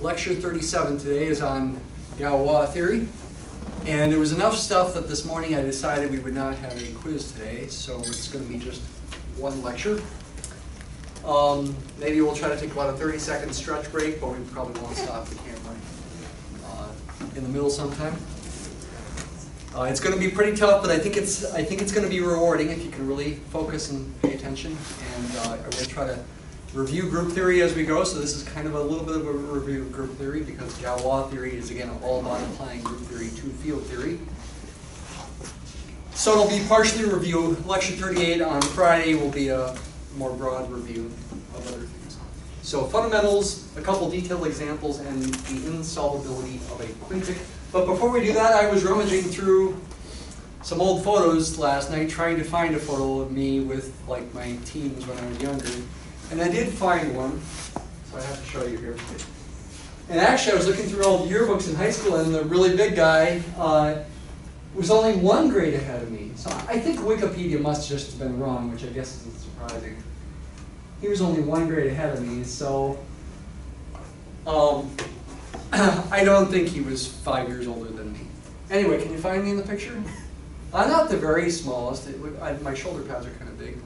lecture 37 today is on Galois theory. And there was enough stuff that this morning I decided we would not have a quiz today, so it's going to be just one lecture. Um, maybe we'll try to take about a 30 second stretch break, but we probably won't stop the camera uh, in the middle sometime. Uh, it's going to be pretty tough, but I think it's I think it's going to be rewarding if you can really focus and pay attention. And uh, I will try to review group theory as we go. So this is kind of a little bit of a review of group theory because Galois theory is again all about applying group theory to field theory. So it'll be partially review. Lecture 38 on Friday will be a more broad review of other things. So fundamentals, a couple detailed examples, and the insolvability of a quintic. But before we do that, I was rummaging through some old photos last night, trying to find a photo of me with like my teens when I was younger. And I did find one, so I have to show you here. And actually, I was looking through all the yearbooks in high school, and the really big guy uh, was only one grade ahead of me. So I think Wikipedia must just have been wrong, which I guess isn't surprising. He was only one grade ahead of me, so um, I don't think he was five years older than me. Anyway, can you find me in the picture? I'm not the very smallest. It, I, my shoulder pads are kind of big.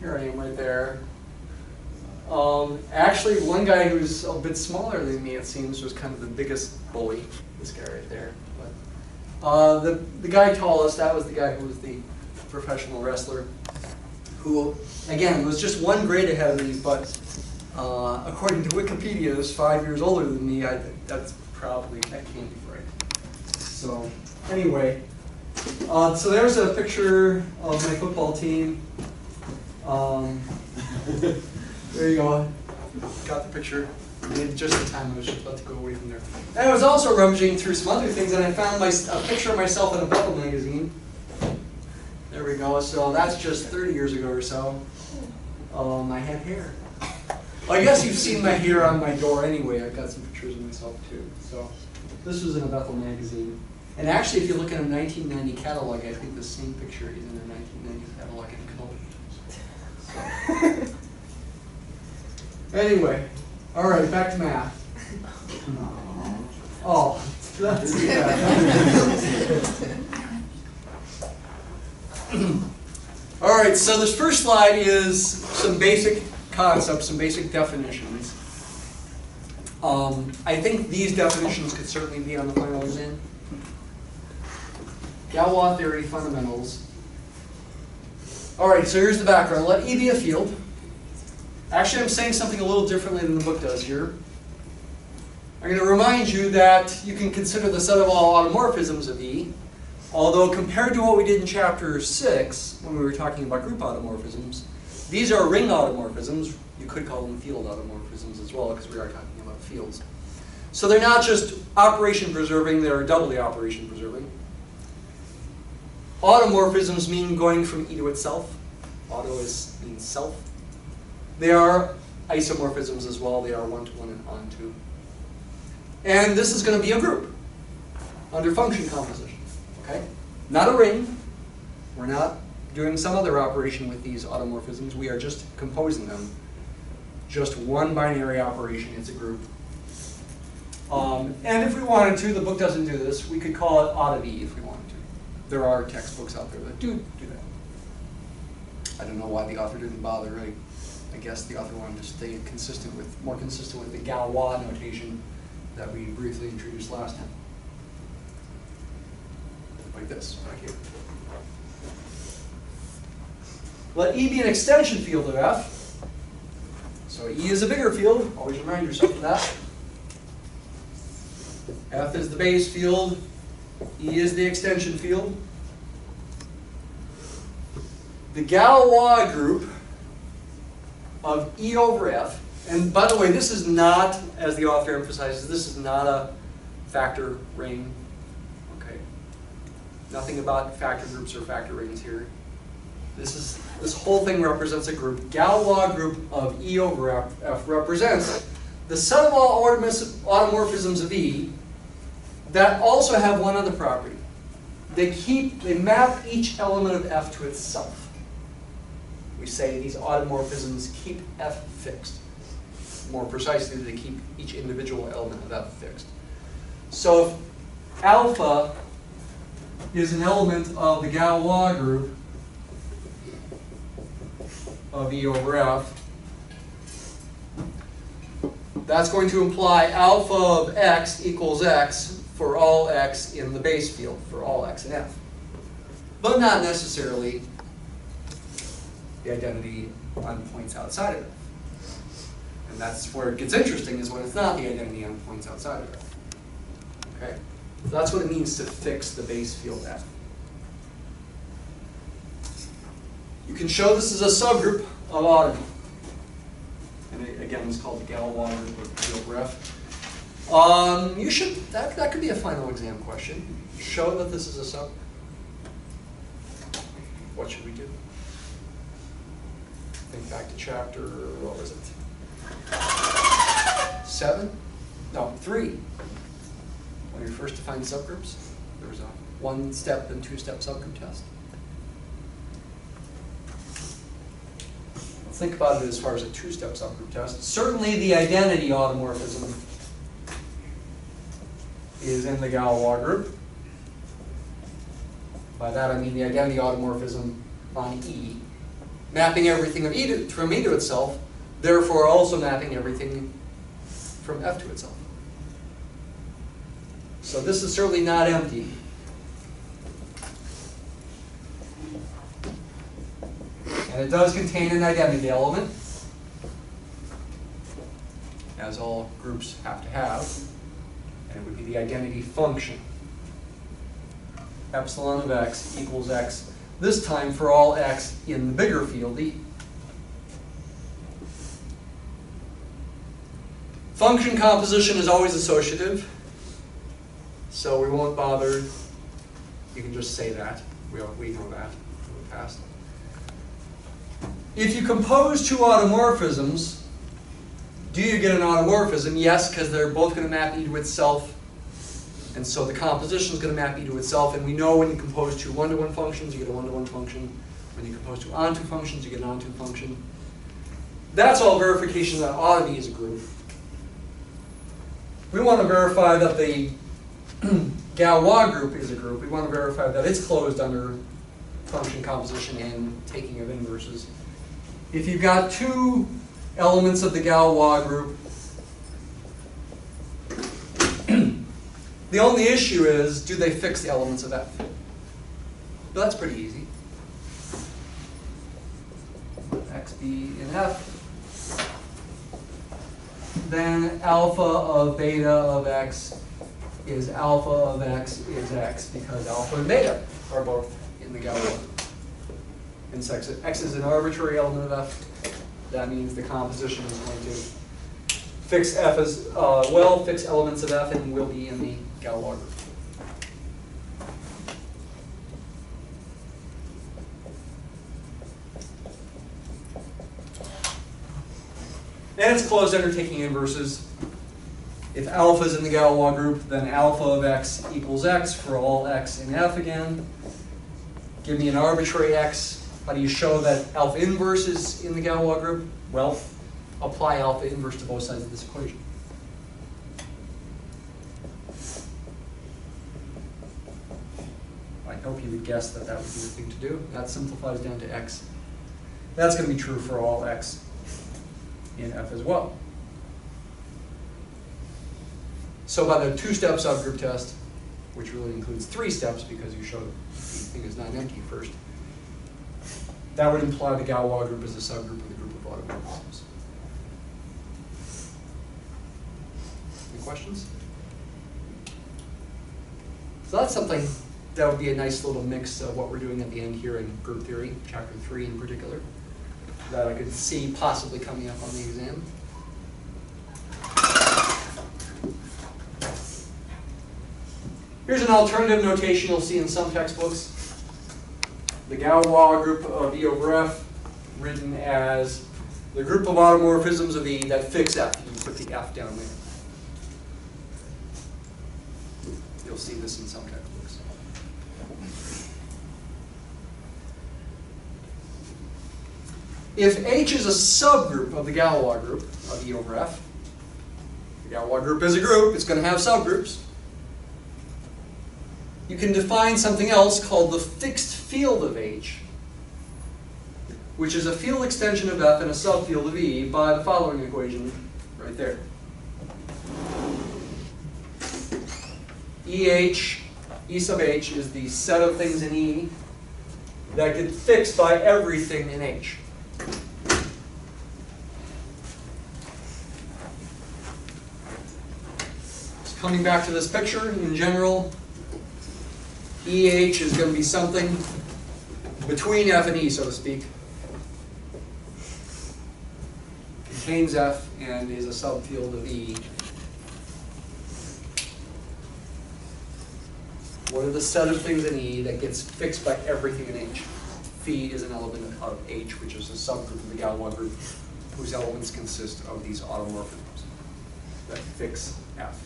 Here I am right there. Um, actually, one guy who's a bit smaller than me, it seems, was kind of the biggest bully. This guy right there. But uh, the the guy tallest, that was the guy who was the professional wrestler, who again was just one grade ahead of me, but uh, according to Wikipedia, is five years older than me. I that's probably that can't be right. So anyway, uh, so there's a picture of my football team. Um, there you go. Got the picture. In just the time I was just about to go away from there. And I was also rummaging through some other things, and I found my, a picture of myself in a Bethel magazine. There we go. So that's just 30 years ago or so. Um, I had hair. Well, I guess you've seen my hair on my door anyway. I've got some pictures of myself too. So this was in a Bethel magazine. And actually, if you look at a 1990 catalog, I think the same picture is in a 1990 catalog in color. Anyway, all right, back to math. Oh, that's all right, so this first slide is some basic concepts, some basic definitions. Um, I think these definitions could certainly be on the final exam. Galois theory fundamentals. All right, so here's the background. Let E be a field. Actually, I'm saying something a little differently than the book does here. I'm going to remind you that you can consider the set of all automorphisms of E, although compared to what we did in chapter 6, when we were talking about group automorphisms, these are ring automorphisms. You could call them field automorphisms as well, because we are talking about fields. So they're not just operation preserving, they're doubly operation preserving. Automorphisms mean going from E to itself. Auto is means self. They are isomorphisms as well. They are one-to-one and onto. And this is going to be a group under function composition. Okay? Not a ring. We're not doing some other operation with these automorphisms. We are just composing them. Just one binary operation. It's a group. Um, and if we wanted to, the book doesn't do this, we could call it oddity if we wanted to. There are textbooks out there that do do that. I don't know why the author didn't bother. I guess the other one to stay consistent with, more consistent with the Galois notation that we briefly introduced last time. Like this, right here. Let E be an extension field of F. So E is a bigger field, always remind yourself of that. F is the base field, E is the extension field. The Galois group of E over F, and by the way, this is not, as the author emphasizes, this is not a factor ring. Okay. Nothing about factor groups or factor rings here. This is this whole thing represents a group. Galois group of E over F, F represents the set of all automorphisms of E that also have one other property. They keep, they map each element of F to itself. We say these automorphisms keep F fixed. more precisely to keep each individual element of F fixed. So if alpha is an element of the Galois group of E over F, that's going to imply alpha of x equals x for all x in the base field, for all x in F. But not necessarily the identity on points outside of it. And that's where it gets interesting, is when it's not the identity on points outside of it. Okay? So that's what it means to fix the base field F. You can show this is a subgroup of automy. And it, again, it's called the Galois group of F. Um, you should, that, that could be a final exam question. Show that this is a sub. What should we do? Think back to chapter, what was it? Seven? No, three. When we first defined subgroups, there was a one-step and two-step subgroup test. Think about it as far as a two-step subgroup test. Certainly the identity automorphism is in the Galois group. By that I mean the identity automorphism on E, mapping everything E to, from E to itself, therefore also mapping everything from F to itself. So this is certainly not empty. And it does contain an identity element, as all groups have to have, and it would be the identity function. Epsilon of x equals x, this time for all x in the bigger field E. Function composition is always associative, so we won't bother. You can just say that. We, we know that from the past. If you compose two automorphisms, do you get an automorphism? Yes, because they're both going to map E to itself. And so the composition is going to map E to itself. And we know when you compose two one-to-one functions, you get a one-to-one function. When you compose two onto functions, you get an onto function. That's all verification that automy is a group. We want to verify that the Galois group is a group. We want to verify that it's closed under function composition and taking of inverses. If you've got two elements of the Galois group, the only issue is, do they fix the elements of F? But that's pretty easy. X, B, and F. Then alpha of beta of X is alpha of X is X because alpha and beta are both in the Galois in sex. X is an arbitrary element of F. That means the composition is going to fix F as uh, well, fix elements of F, and will be in the Galois group. And it's closed under taking inverses. If alpha is in the Galois group, then alpha of x equals x for all x in F again. Give me an arbitrary x. How do you show that alpha inverse is in the Galois group? Well, apply alpha inverse to both sides of this equation. Hope you would guess that that would be the thing to do. That simplifies down to x. That's going to be true for all x in F as well. So by the two-step subgroup test, which really includes three steps because you showed the thing is not empty first, that would imply the Galois group is a subgroup of the group of automorphisms. Any questions? So that's something that would be a nice little mix of what we're doing at the end here in group theory, chapter three in particular, that I could see possibly coming up on the exam. Here's an alternative notation you'll see in some textbooks. The Galois group of E over F, written as the group of automorphisms of E that fix F. You put the F down there. You'll see this in some textbooks. If H is a subgroup of the Galois group, of E over F. The Galois group is a group, it's going to have subgroups. You can define something else called the fixed field of H, which is a field extension of F and a subfield of E by the following equation right there. EH, E sub H is the set of things in E that get fixed by everything in H. So coming back to this picture, in general, EH is going to be something between F and E, so to speak. Contains F and is a subfield of E. What are the set of things in E that gets fixed by everything in H? Phi is an element of H, which is a subgroup of the Galois group, whose elements consist of these automorphisms that fix F.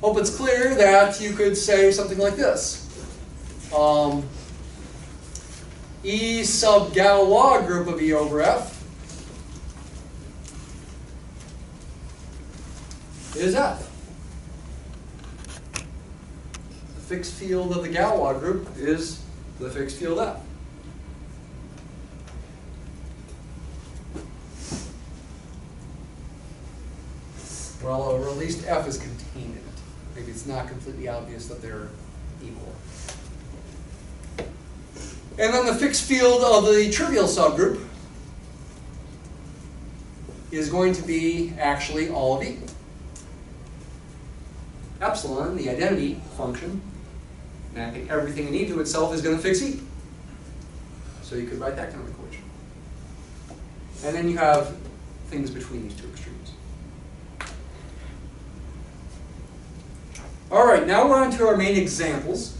Hope it's clear that you could say something like this. Um, E sub Galois group of E over F is F. The fixed field of the Galois group is the fixed field F. Well, or at least F is contained in it. Maybe it's not completely obvious that they're equal. And then the fixed field of the trivial subgroup is going to be actually all of E. Epsilon, the identity function, mapping everything in E to itself, is going to fix E. So you could write that kind of equation. And then you have things between these two extremes. All right, now we're on to our main examples,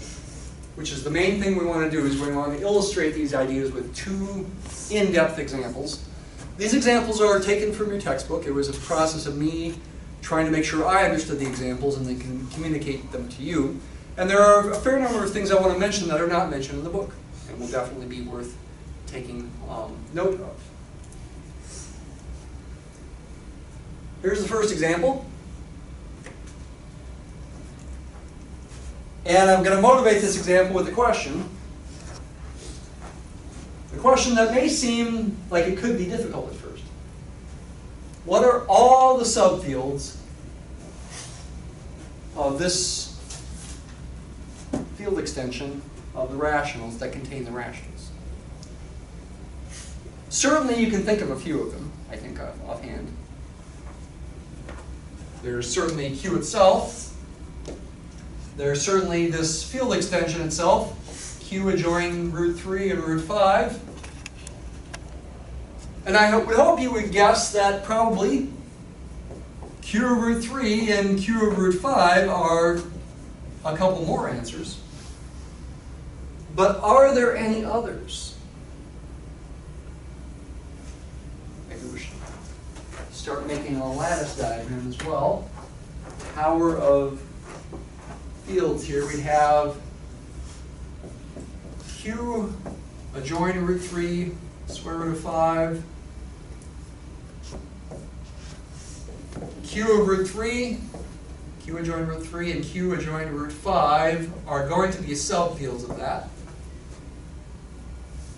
which is the main thing we want to do is we want to illustrate these ideas with two in-depth examples. These examples are taken from your textbook. It was a process of me trying to make sure I understood the examples and then can communicate them to you. And there are a fair number of things I want to mention that are not mentioned in the book and will definitely be worth taking um, note of. Here's the first example. And I'm going to motivate this example with a question. A question that may seem like it could be difficult at first. What are all the subfields of this field extension of the rationals that contain the rationals? Certainly you can think of a few of them, I think offhand. There's certainly Q itself, there's certainly this field extension itself, Q adjoining root 3 and root 5. And I would hope you would guess that probably Q of root 3 and Q of root 5 are a couple more answers. But are there any others? Maybe we should start making a lattice diagram as well. tower of fields here, we have q adjoining root 3, square root of 5, q of root 3, q adjoining root 3, and q adjoining root 5 are going to be subfields of that.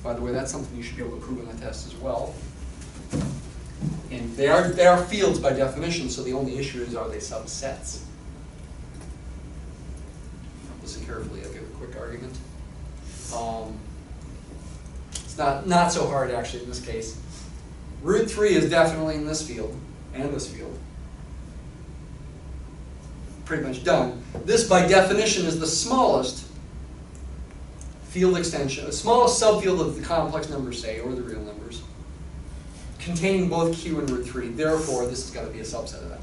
By the way, that's something you should be able to prove in the test as well. And they are, they are fields by definition, so the only issue is are they subsets? listen carefully, I'll give a quick argument. Um, it's not, not so hard actually in this case. Root 3 is definitely in this field and this field. Pretty much done. This by definition is the smallest field extension, a small subfield of the complex numbers, say, or the real numbers, containing both Q and root 3. Therefore, this has got to be a subset of that.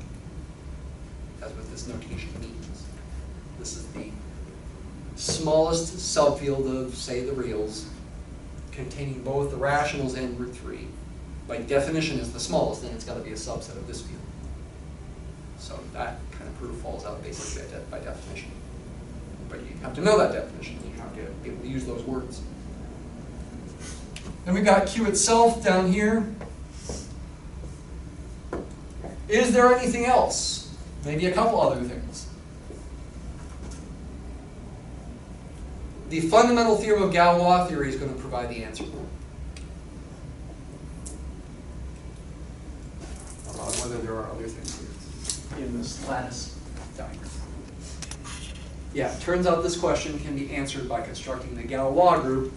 That's what this notation means. This is the smallest subfield of, say, the reals, containing both the rationals and root 3, by definition is the smallest, then it's got to be a subset of this field. So that kind of proof falls out basically by, de by definition. But you have to know that definition. You have to be able to use those words. Then we've got Q itself down here. Is there anything else? Maybe a couple other things. The fundamental theorem of Galois theory is going to provide the answer. About whether there are other things here in this lattice diagram. Yeah, turns out this question can be answered by constructing the Galois group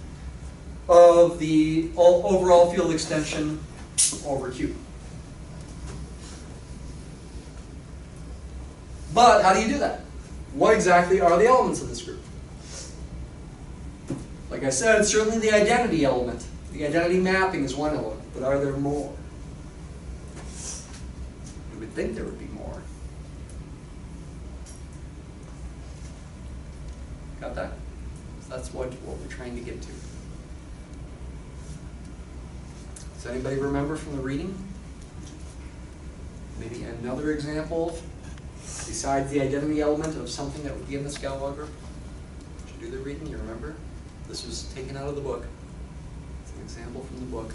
of the overall field extension over Q. But how do you do that? What exactly are the elements of this group? Like I said, certainly the identity element, the identity mapping is one element, but are there more? You would think there would be more. Got that? That's what, what we're trying to get to. Does anybody remember from the reading? Maybe another example besides the identity element of something that would be in the group? Did you do the reading? You remember? This was taken out of the book. It's an example from the book.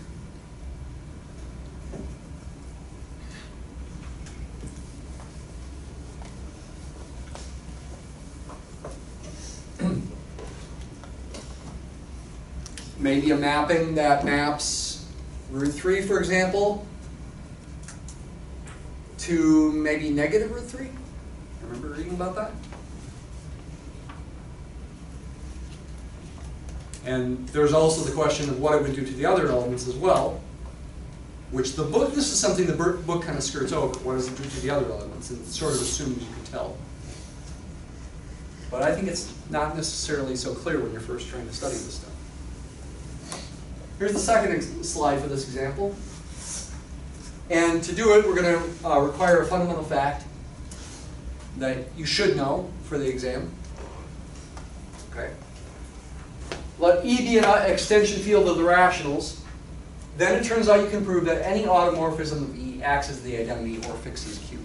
A mapping that maps root 3, for example, to maybe negative root 3? Remember reading about that? And there's also the question of what it would do to the other elements as well, which the book, this is something the book kind of skirts over. What does it do to the other elements? And sort of assumes you can tell. But I think it's not necessarily so clear when you're first trying to study this stuff. Here's the second slide for this example. And to do it, we're going to uh, require a fundamental fact that you should know for the exam. Okay. Let E be an extension field of the rationals. Then it turns out you can prove that any automorphism of E acts as the identity or fixes Q.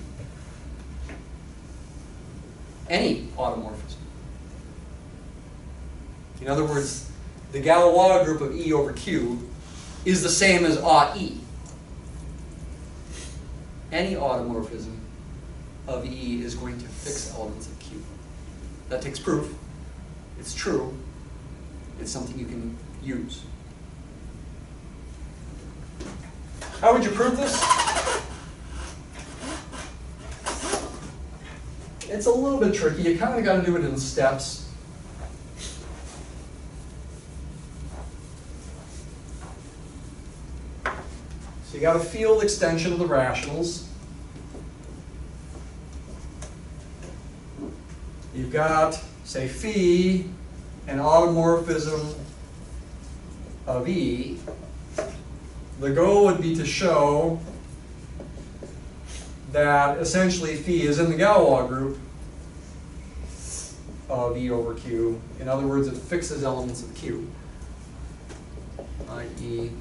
Any automorphism. In other words, the Galois group of E over Q is the same as Aut E. Any automorphism of E is going to fix elements of Q. That takes proof. It's true. It's something you can use. How would you prove this? It's a little bit tricky. You kind of got to do it in steps. So you got a field extension of the rationals. You've got, say, phi, an automorphism of E. The goal would be to show that essentially phi is in the Galois group of E over Q. In other words, it fixes elements of Q, i.e.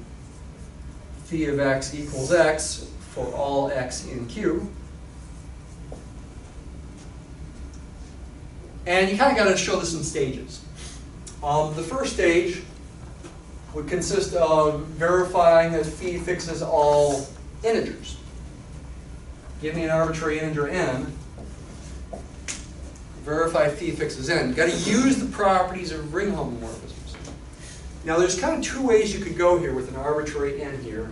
phi of x equals x for all x in Q. And you kind of got to show this in stages. Um, the first stage would consist of verifying that phi fixes all integers. Give me an arbitrary integer n. Verify phi fixes n. You've got to use the properties of ring homomorphisms. Now there's kind of two ways you could go here with an arbitrary n here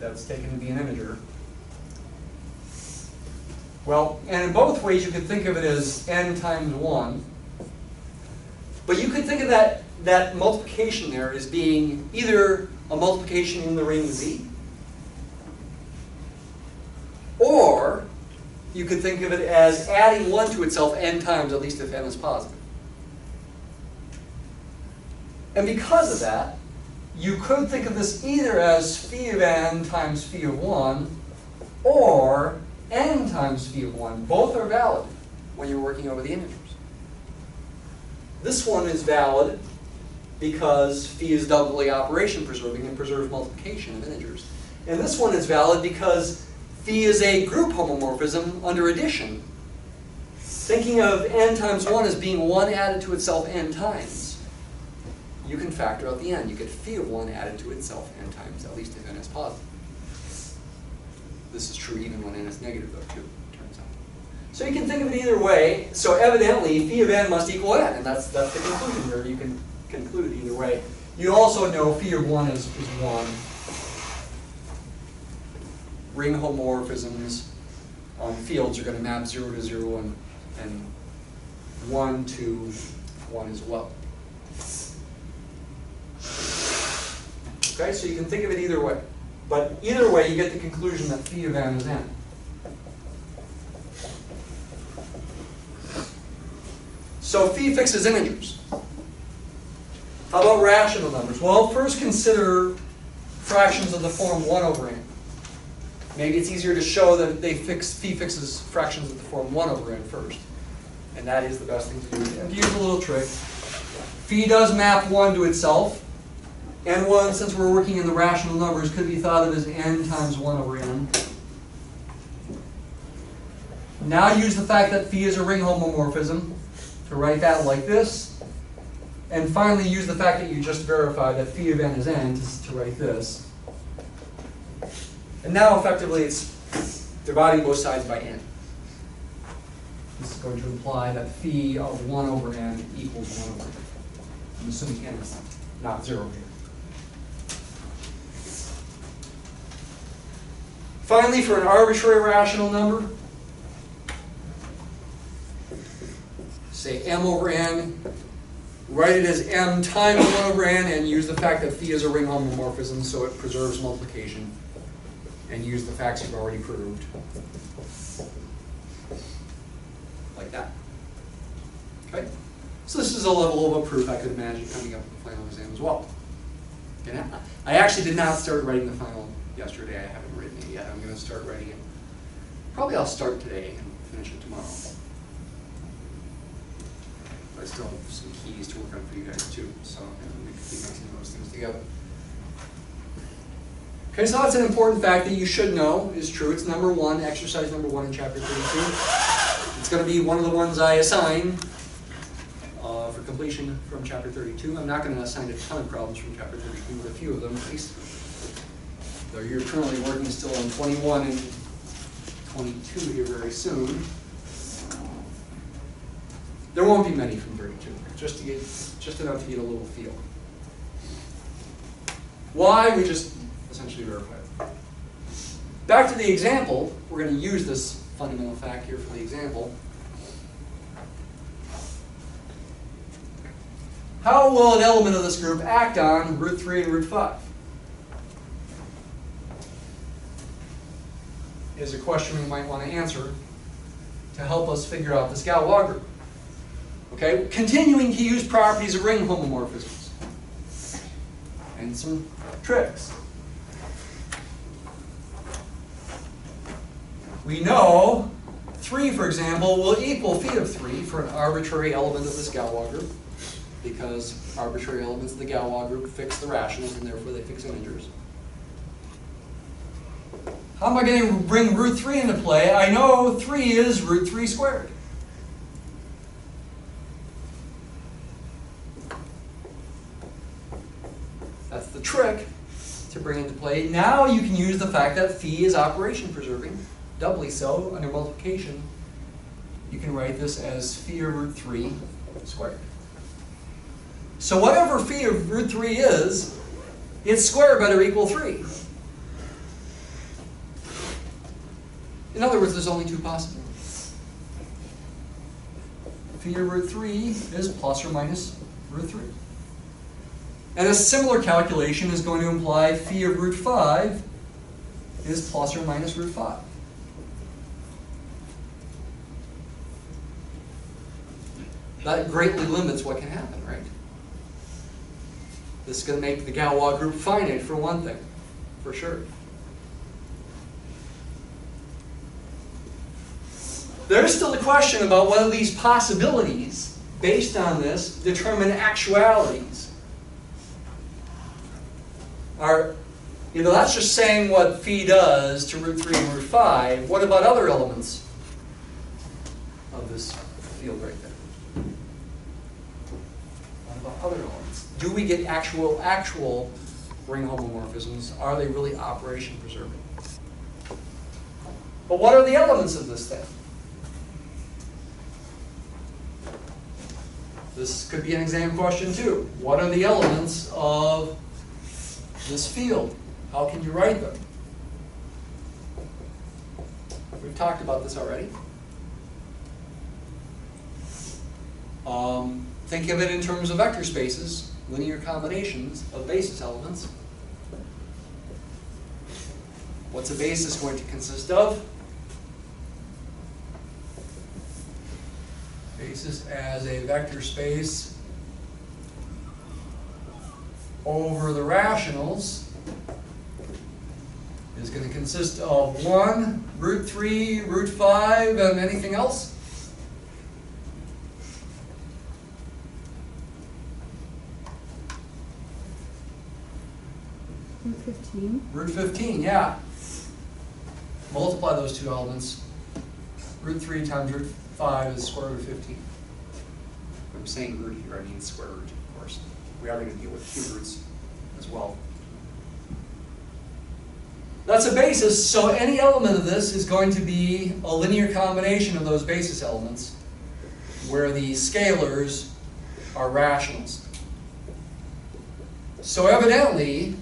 that's taken to be an integer. Well, and in both ways you could think of it as n times 1. But you could think of that, that multiplication there as being either a multiplication in the ring Z, or you could think of it as adding 1 to itself n times, at least if n is positive. And because of that, you could think of this either as phi of n times phi of 1, or n times phi of 1. Both are valid when you're working over the integers. This one is valid because phi is doubly operation preserving and preserves multiplication of integers. And this one is valid because phi is a group homomorphism under addition. Thinking of n times 1 as being 1 added to itself n times. You can factor out the n. You get phi of 1 added to itself n times at least if n is positive. This is true even when n is negative though, too, turns out. So you can think of it either way. So evidently, phi of n must equal n, and that's, that's the conclusion here. You can conclude it either way. You also know phi of 1 is, is 1. Ring homomorphisms on fields are going to map 0 to 0 and, and 1 to 1 as well. Okay, so you can think of it either way. But either way, you get the conclusion that phi of n is n. So phi fixes integers. How about rational numbers? Well, first consider fractions of the form 1 over n. Maybe it's easier to show that they fix phi fixes fractions of the form 1 over n first. And that is the best thing to do. Use a little trick, phi does map 1 to itself. N1, since we're working in the rational numbers, could be thought of as n times 1 over n. Now use the fact that phi is a ring homomorphism to write that like this. And finally use the fact that you just verified that phi of n is n to, to write this. And now effectively it's dividing both sides by n. This is going to imply that phi of 1 over n equals 1 over n. I'm assuming n is not 0 here. Finally, for an arbitrary rational number, say m over n, write it as m times 1 over n, and use the fact that phi is a ring homomorphism, so it preserves multiplication, and use the facts you've already proved. Like that. Okay? So this is a level of a proof I could imagine coming up in the final exam as well. I actually did not start writing the final yesterday. I haven't written it yet. I'm going to start writing it. Probably I'll start today and finish it tomorrow. But I still have some keys to work on for you guys too, so we can keep mixing those things together. Okay, so that's an important fact that you should know is true. It's number one, exercise number one in chapter 32. It's going to be one of the ones I assign uh, for completion from chapter 32. I'm not going to assign a ton of problems from chapter 32, but a few of them at least. Though you're currently working still on 21 and 22 here very soon. There won't be many from 32, just to get, just enough to get a little feel. Why? We just essentially verified it. Back to the example, we're going to use this fundamental fact here for the example. How will an element of this group act on root 3 and root 5? Is a question we might want to answer to help us figure out this Galois group. Okay, continuing to use properties of ring homomorphisms. And some tricks. We know 3, for example, will equal phi of 3 for an arbitrary element of this Galois group because arbitrary elements of the Galois group fix the rationals and therefore they fix integers. How am I going to bring root 3 into play? I know 3 is root 3 squared. That's the trick to bring into play. Now you can use the fact that phi is operation preserving, doubly so under multiplication. You can write this as phi of root 3 squared. So whatever phi of root 3 is, its square better equal 3. In other words, there's only two possible. Phi of root 3 is plus or minus root 3. And a similar calculation is going to imply phi of root 5 is plus or minus root 5. That greatly limits what can happen, right? This is going to make the Galois group finite for one thing, for sure. There's still the question about whether these possibilities, based on this, determine actualities. Are, you know, that's just saying what phi does to root 3 and root 5. What about other elements of this field right there? What about other elements? Do we get actual, actual ring homomorphisms? Are they really operation preserving? But what are the elements of this thing? This could be an exam question too. What are the elements of this field? How can you write them? We've talked about this already. Um, think of it in terms of vector spaces, linear combinations of basis elements. What's a basis going to consist of? Basis as a vector space over the rationals is going to consist of 1, root 3, root 5, and anything else? Root fifteen. Root 15, yeah. Multiply those two elements. Root 3 times root 5 is square root of 15. I'm saying root here, I mean square root, of course. We are going to deal with cube roots as well. That's a basis, so any element of this is going to be a linear combination of those basis elements where the scalars are rationals. So evidently,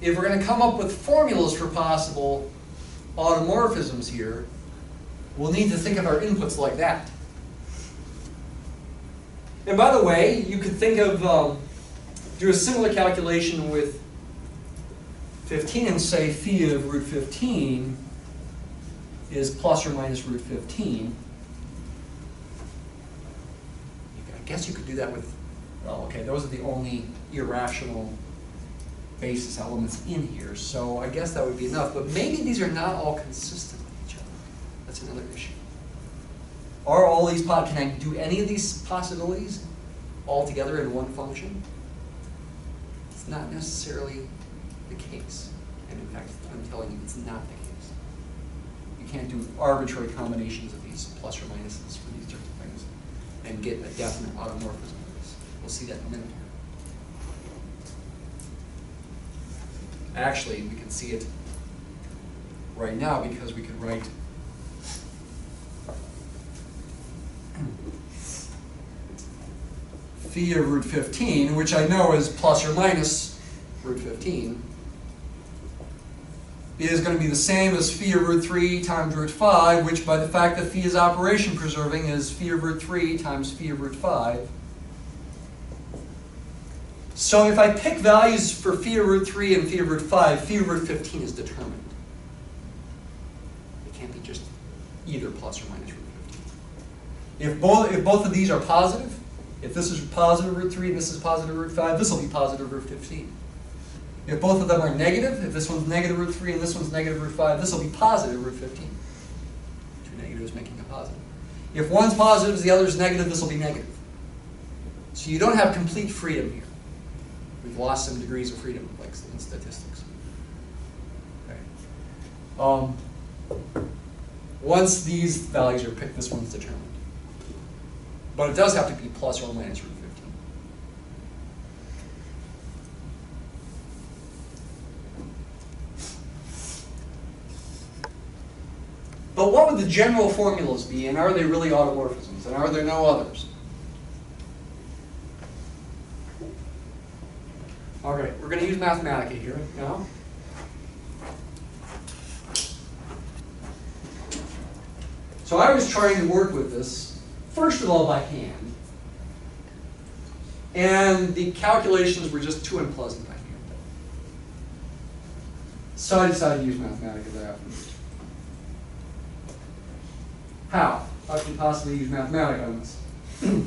if we're going to come up with formulas for possible automorphisms here, we'll need to think of our inputs like that. And by the way, you could think of, um, do a similar calculation with 15 and say phi of root 15 is plus or minus root 15. I guess you could do that with, well, okay, those are the only irrational basis elements in here, so I guess that would be enough, but maybe these are not all consistent. That's another issue. Are all these, can do any of these possibilities all together in one function? It's not necessarily the case. And in fact, I'm telling you, it's not the case. You can't do arbitrary combinations of these plus or minuses for these different things and get a definite automorphism of this. We'll see that in a minute. Actually, we can see it right now because we could write phi of root 15, which I know is plus or minus root 15, is going to be the same as phi of root 3 times root 5, which by the fact that phi is operation preserving is phi of root 3 times phi of root 5. So if I pick values for phi of root 3 and phi of root 5, phi of root 15 is determined. It can't be just either plus or minus root 15. If both, if both of these are positive, if this is positive root 3 and this is positive root 5, this will be positive root 15. If both of them are negative, if this one's negative root 3 and this one's negative root 5, this will be positive root 15. Two negatives making a positive. If one's positive, the other's negative, this will be negative. So you don't have complete freedom here. We've lost some degrees of freedom, like in statistics. Okay. Um, once these values are picked, this one's determined. But it does have to be plus or minus root 15. But what would the general formulas be, and are they really automorphisms, and are there no others? All right, we're going to use Mathematica here now. So I was trying to work with this, first of all, by hand. And the calculations were just too unpleasant by hand. So I decided to use Mathematica. How? How can you possibly use Mathematica on this?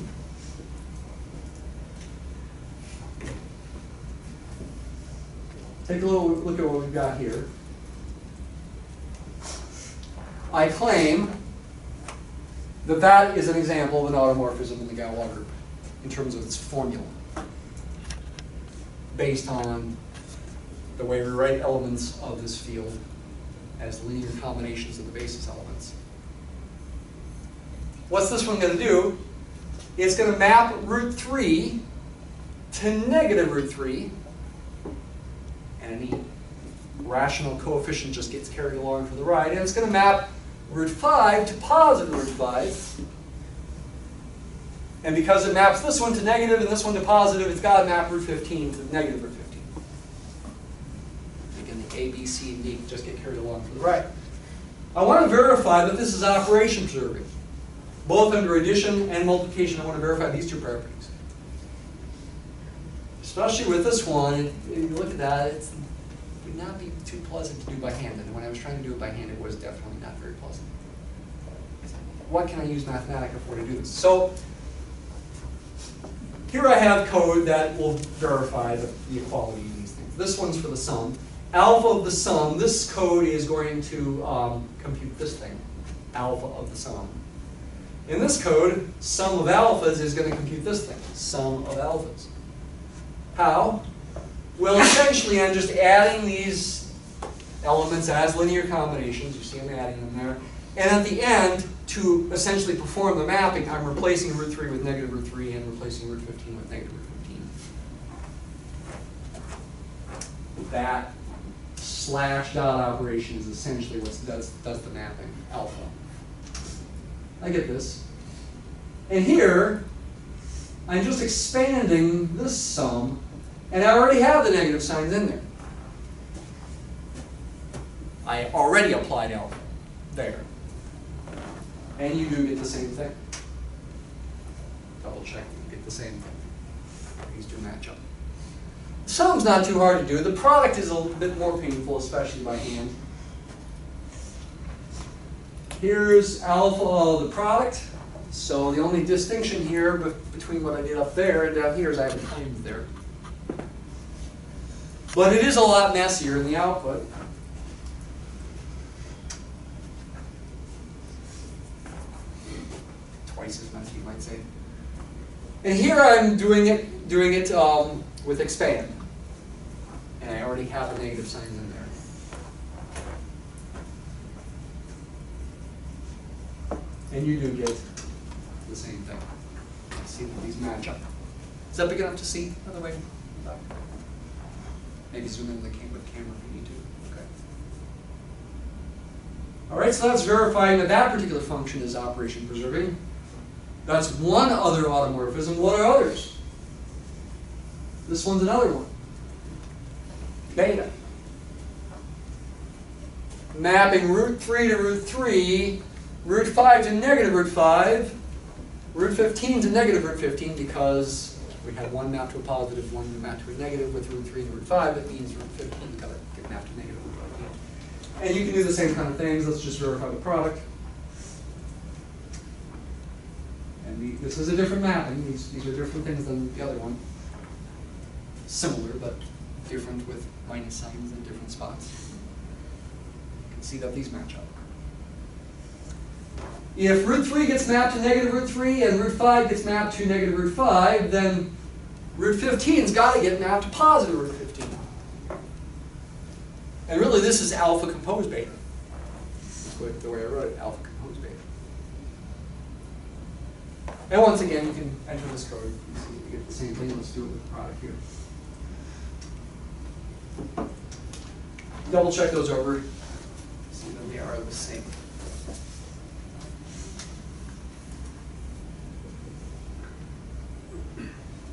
Take a little look at what we've got here. I claim that that is an example of an automorphism in the Galois group in terms of its formula, based on the way we write elements of this field as linear combinations of the basis elements. What's this one going to do? It's going to map root 3 to negative root 3, and any rational coefficient just gets carried along for the ride, and it's going to map root 5 to positive root 5. And because it maps this one to negative and this one to positive, it's got to map root 15 to negative root 15. Again, the A, B, C, and D just get carried along for the ride. I want to verify that this is operation preserving. Both under addition and multiplication, I want to verify these two properties. Especially with this one, if you look at that, it would not be too pleasant to do by hand. And when I was trying to do it by hand, it was definitely not very pleasant. What can I use Mathematica for to do this? So here I have code that will verify the, the equality of these things. This one's for the sum. Alpha of the sum, this code is going to um, compute this thing, alpha of the sum. In this code, sum of alphas is going to compute this thing, sum of alphas. How? Well, essentially, I'm just adding these elements as linear combinations. You see I'm adding them there. And at the end, to essentially perform the mapping, I'm replacing root 3 with negative root 3 and replacing root 15 with negative root 15. That slash dot operation is essentially what does, does the mapping, alpha. I get this. And here, I'm just expanding this sum, and I already have the negative signs in there. I already applied alpha there. And you do get the same thing. Double check, you get the same thing. These do match up. The sum's not too hard to do. The product is a bit more painful, especially by hand. Here's alpha of the product. So the only distinction here between what I did up there and down here is I have a times there. But it is a lot messier in the output. Twice as messy, you might say. And here I'm doing it, doing it um, with expand. And I already have the negative signs in there. And you do get the same thing. See that these match up. Is that big enough to see, by the way? Maybe zoom in the camera, camera if you need to. Okay. All right, so that's verifying that that particular function is operation preserving. That's one other automorphism. What are others? This one's another one. Beta. Mapping root 3 to root 3, root 5 to negative root 5, root 15 to negative root 15 because we had one mapped to a positive, one mapped to a negative with root 3 and root 5. That means root 15 got to get mapped to negative root 15. And you can do the same kind of things. Let's just verify the product. And this is a different mapping. These, these are different things than the other one. Similar, but different with minus signs in different spots. You can see that these match up. If root 3 gets mapped to negative root 3 and root 5 gets mapped to negative root 5, then root 15's got to get mapped to positive root 15. And really, this is alpha composed beta. That's the way I wrote it, alpha composed beta. And once again, you can enter this code. You see, you get the same thing. Let's do it with the product here. Double check those over. See that they are the same.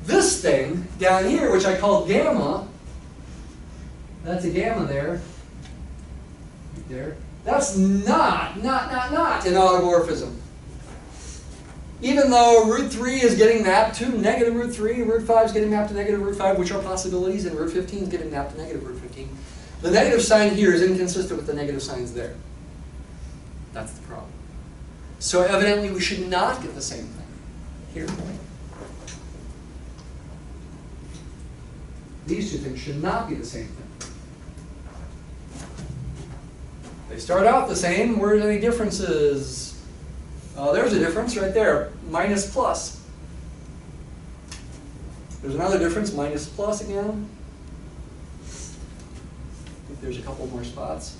This thing down here, which I call gamma, that's a gamma there, right there. That's not, not, not, not an automorphism. Even though root 3 is getting mapped to negative root 3, root 5 is getting mapped to negative root 5, which are possibilities, and root 15 is getting mapped to negative root 15. The negative sign here is inconsistent with the negative signs there. That's the problem. So evidently we should not get the same thing here. These two things should not be the same thing. They start out the same. Where are any differences? Uh, there's a difference right there, minus plus. There's another difference, minus plus again. I think there's a couple more spots.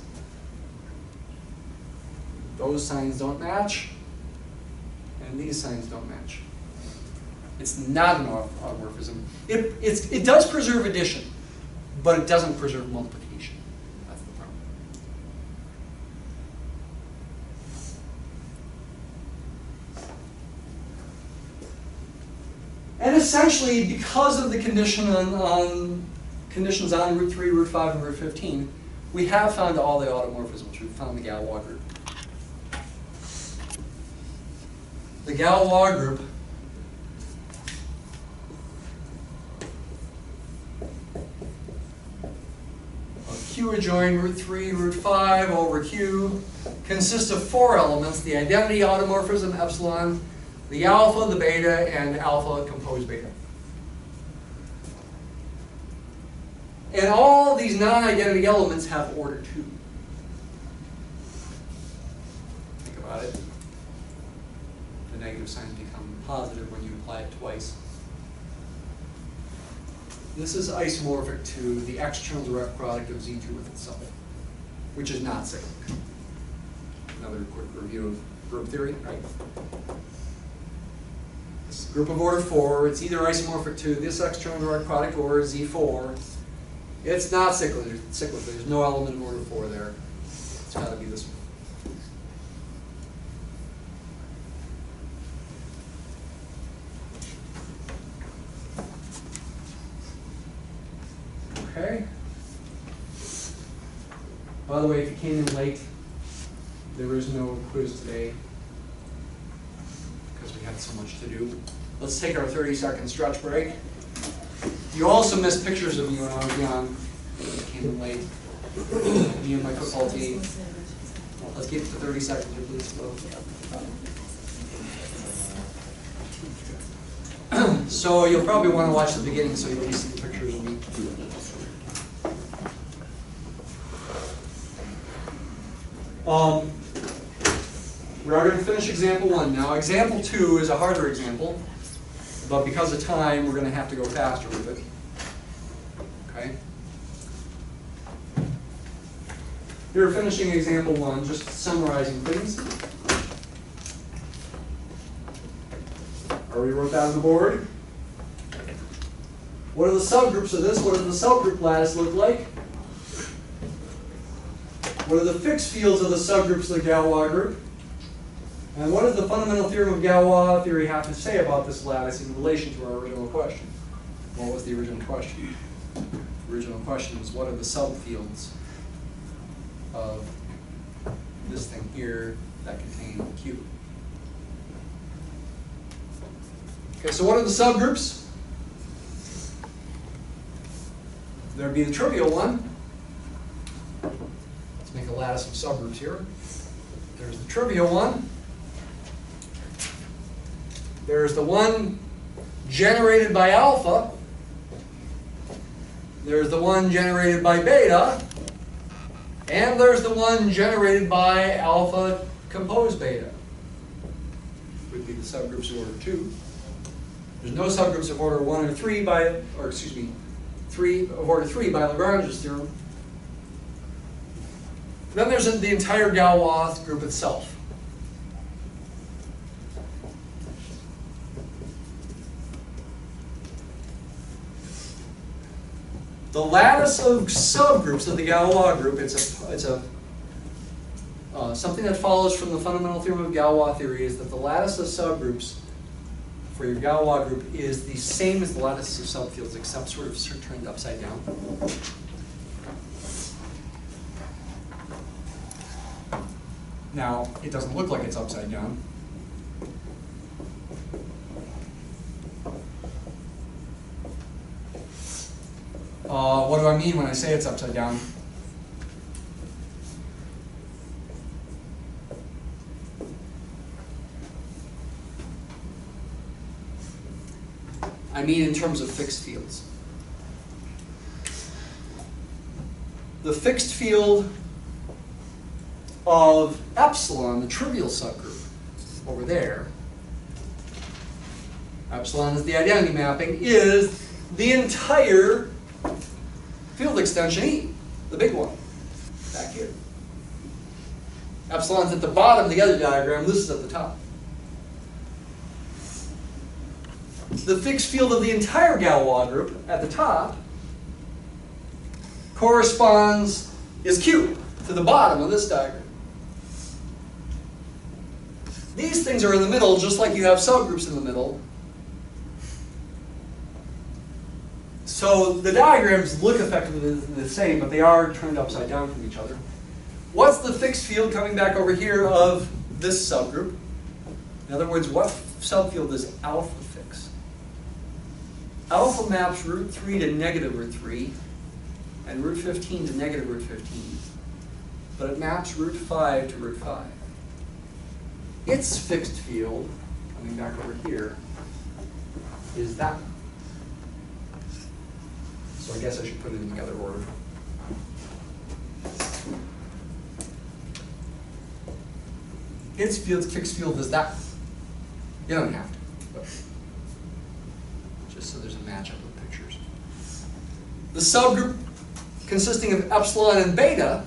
Those signs don't match, and these signs don't match. It's not an automorphism. It, it does preserve addition, but it doesn't preserve multiplication. That's the problem. And essentially, because of the condition on, on conditions on root 3, root 5, and root 15, we have found all the automorphisms. We've found the Galois group. The Galois group of Q adjoining root 3, root 5 over Q consists of four elements, the identity automorphism epsilon, the alpha, the beta, and alpha composed beta. And all these non-identity elements have order 2. Think about it. The negative signs become positive when you apply it twice. This is isomorphic to the external direct product of Z2 with itself, which is not cyclic. Another quick review of group theory, right? Group of order 4, it's either isomorphic to this external direct product or Z4. It's not cyclic, cyclic. There's no element of order 4 there. It's got to be this one. Okay. By the way, if you came in late, there is no quiz today so much to do. Let's take our 30 second stretch break. You also missed pictures of me when I was young. You came in late. Me and my football team. Let's it to 30 seconds please. So you'll probably want to watch the beginning so you can see the pictures of me. Um, we are going to finish example one now. Example two is a harder example, but because of time, we're going to have to go faster with it. Okay? Here, finishing example one, just summarizing things. Already wrote that on the board. What are the subgroups of this? What does the subgroup lattice look like? What are the fixed fields of the subgroups of the Galois group? And what does the fundamental theorem of Galois theory have to say about this lattice in relation to our original question? What was the original question? The original question was what are the subfields of this thing here that contain Q? Okay, so what are the subgroups? There'd be the trivial one. Let's make a lattice of subgroups here. There's the trivial one. There's the one generated by alpha. There's the one generated by beta. And there's the one generated by alpha composed beta. Would be the subgroups of order 2. There's no subgroups of order 1 or 3 by, or excuse me, 3 of order 3 by Lagrange's theorem. Then there's the entire Galois group itself. The lattice of subgroups of the Galois group, it's a, it's a uh, something that follows from the fundamental theorem of Galois theory is that the lattice of subgroups for your Galois group is the same as the lattice of subfields, except sort of turned upside down. Now, it doesn't look like it's upside down. Uh, what do I mean when I say it's upside down? I mean in terms of fixed fields. The fixed field of epsilon, the trivial subgroup, over there, epsilon is the identity mapping, is the entire extension E, the big one, back here. Epsilon's at the bottom of the other diagram, this is at the top. the fixed field of the entire Galois group at the top corresponds, is Q, to the bottom of this diagram. These things are in the middle, just like you have subgroups in the middle. So the diagrams look effectively the same, but they are turned upside down from each other. What's the fixed field coming back over here of this subgroup? In other words, what subfield does alpha fix? Alpha maps root 3 to negative root 3, and root 15 to negative root 15. But it maps root 5 to root 5. Its fixed field, coming back over here, is that one. So I guess I should put it in the other order. Its field, fixed field is that. You don't have to, but just so there's a matchup of pictures. The subgroup consisting of epsilon and beta,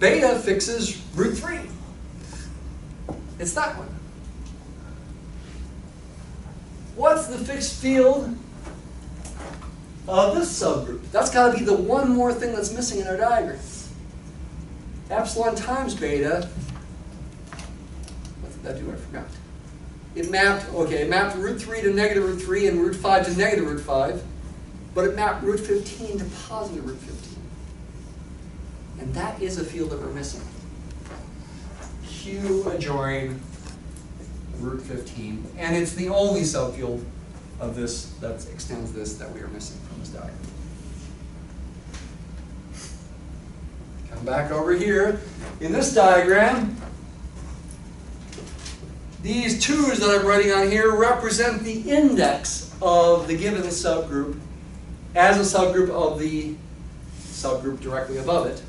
beta fixes root 3. It's that one. What's the fixed field of this subgroup? That's got to be the one more thing that's missing in our diagram. Epsilon times beta what did that do? I forgot. It mapped, okay, it mapped root 3 to negative root 3 and root 5 to negative root 5, but it mapped root 15 to positive root 15. And that is a field that we're missing. Q adjoin root 15, and it's the only subfield of this that extends this that we are missing from this diagram. Come back over here. In this diagram, these twos that I'm writing on here represent the index of the given subgroup as a subgroup of the subgroup directly above it.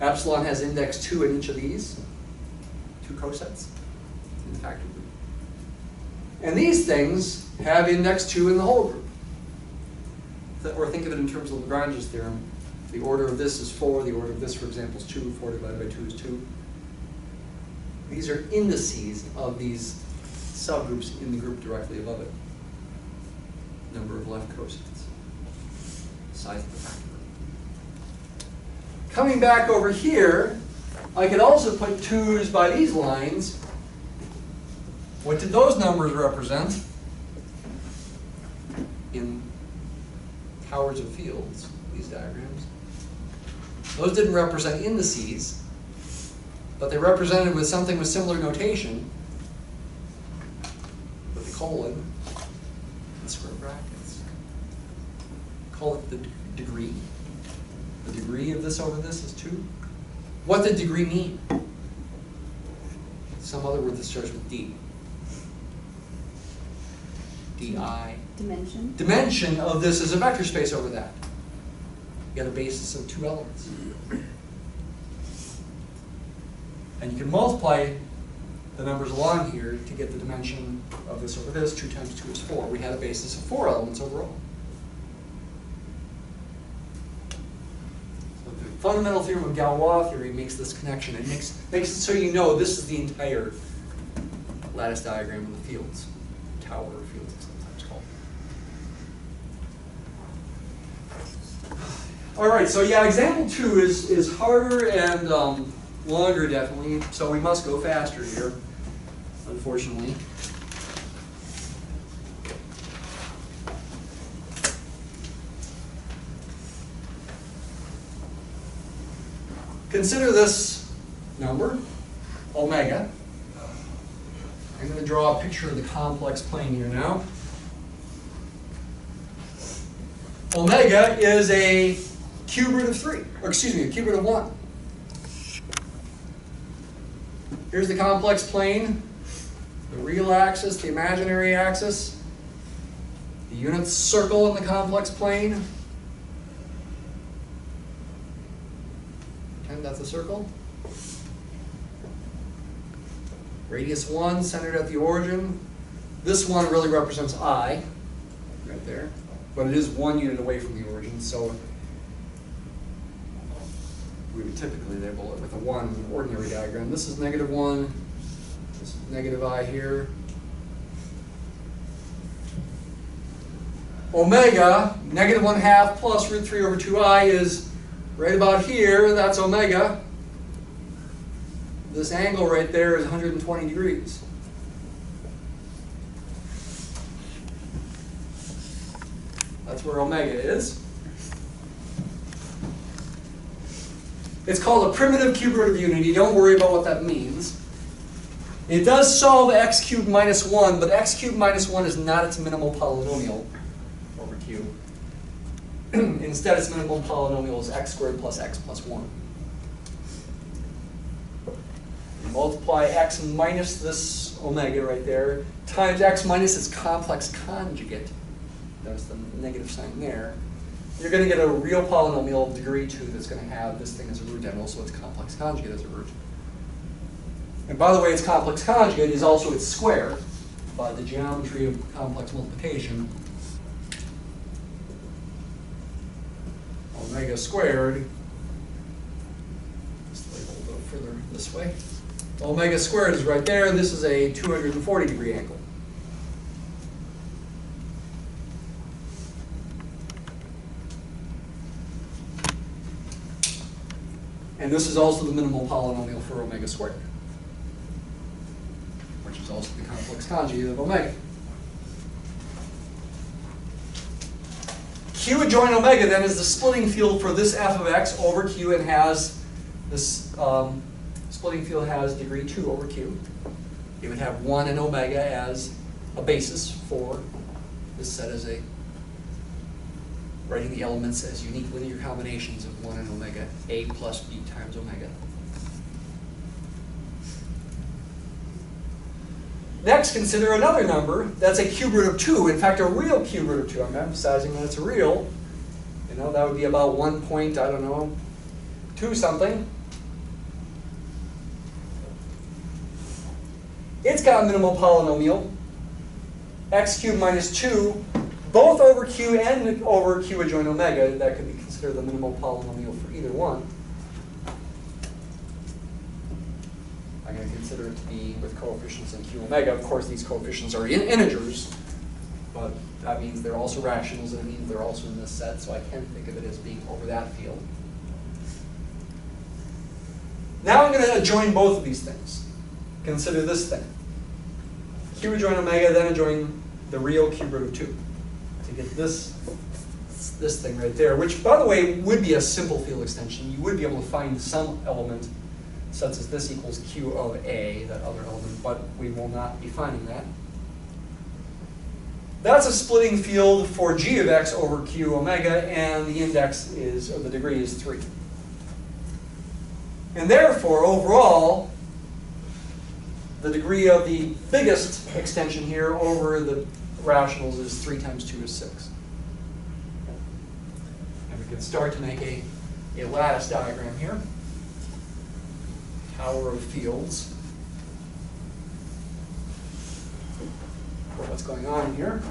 Epsilon has index 2 in each of these, two cosets in the factor group. And these things have index 2 in the whole group. Or think of it in terms of Lagrange's theorem. The order of this is 4, the order of this, for example, is 2, 4 divided by 2 is 2. These are indices of these subgroups in the group directly above it. Number of left cosets, size of the factor. Coming back over here, I could also put twos by these lines. What did those numbers represent in towers of fields, these diagrams? Those didn't represent indices, but they're represented with something with similar notation, with a colon and square brackets. Call it the degree. The degree of this over this is 2. What did degree mean? Some other word that starts with D. DI. Dimension. Dimension of this is a vector space over that. You got a basis of two elements. And you can multiply the numbers along here to get the dimension of this over this. 2 times 2 is 4. We had a basis of 4 elements overall. So the fundamental theorem of Galois theory makes this connection. It makes, makes it so you know this is the entire lattice diagram of the fields. Tower it's sometimes called. All right, so yeah, example two is, is harder and um, longer definitely, so we must go faster here, unfortunately. Consider this number, omega. I'm going to draw a picture of the complex plane here now. Omega is a cube root of 3, or excuse me, a cube root of 1. Here's the complex plane, the real axis, the imaginary axis, the unit circle in the complex plane. and that's a circle. Radius 1 centered at the origin. This one really represents I, right there. But it is one unit away from the origin, so we would typically label it with a 1 ordinary diagram. This is negative 1, this is negative i here. omega, negative 1 half plus root 3 over 2i is right about here. That's omega. This angle right there is 120 degrees. That's where omega is. It's called a primitive cube root of unity. Don't worry about what that means. It does solve x cubed minus 1, but x cubed minus 1 is not its minimal polynomial over q. Instead, its minimal polynomial is x squared plus x plus 1. You multiply x minus this omega right there times x minus its complex conjugate. There's the negative sign there. You're going to get a real polynomial of degree 2 that's going to have this thing as a root and also its complex conjugate as a root. And by the way, its complex conjugate is also its square by the geometry of complex multiplication. Omega squared, let's label a little further this way. Omega squared is right there. This is a 240 degree angle. And this is also the minimal polynomial for omega squared, which is also the complex conjugate of omega. Q adjoin omega then is the splitting field for this f of x over q and has this um, splitting field has degree 2 over q. It would have 1 and omega as a basis for this set as a writing the elements as unique linear combinations of 1 and omega, a plus b times omega. Next, consider another number that's a cube root of 2. In fact, a real cube root of 2. I'm emphasizing that it's a real. You know, that would be about 1 point, I don't know, 2 something. It's got a minimal polynomial, x cubed minus 2 both over q and over q adjoin omega, that could be considered the minimal polynomial for either one. I'm going to consider it to be with coefficients in q omega. Of course, these coefficients are in integers, but that means they're also rationals, and it means they're also in this set, so I can think of it as being over that field. Now I'm going to adjoin both of these things. Consider this thing. Q adjoin omega, then join the real cube root of 2 to get this, this thing right there, which, by the way, would be a simple field extension. You would be able to find some element such as this equals q of a, that other element, but we will not be finding that. That's a splitting field for g of x over q omega, and the index is, or the degree is 3. And therefore, overall, the degree of the biggest extension here over the rationals is 3 times 2 is 6. And we can start to make a, a lattice diagram here. Tower of fields. What's going on here.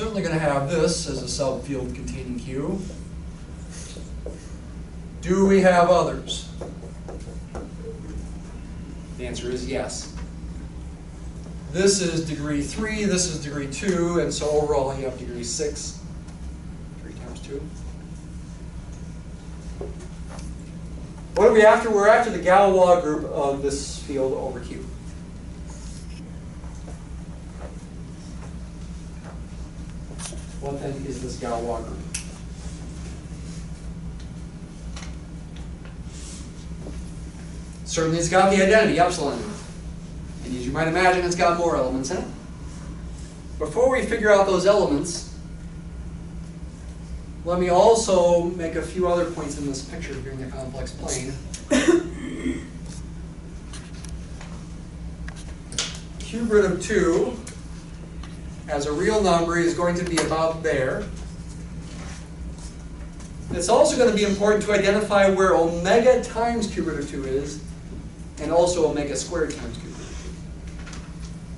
Certainly going to have this as a subfield containing Q. Do we have others? The answer is yes. This is degree 3, this is degree 2, and so overall you have degree 6. 3 times 2. What are we after? We're after the Galois group of this field over Q. What then is this Galois group? Certainly it's got the identity, epsilon. And as you might imagine, it's got more elements in it. Before we figure out those elements, let me also make a few other points in this picture here in the complex plane. Cube root of 2 as a real number is going to be about there. It's also going to be important to identify where omega times cube root of 2 is, and also omega squared times cube root of 2.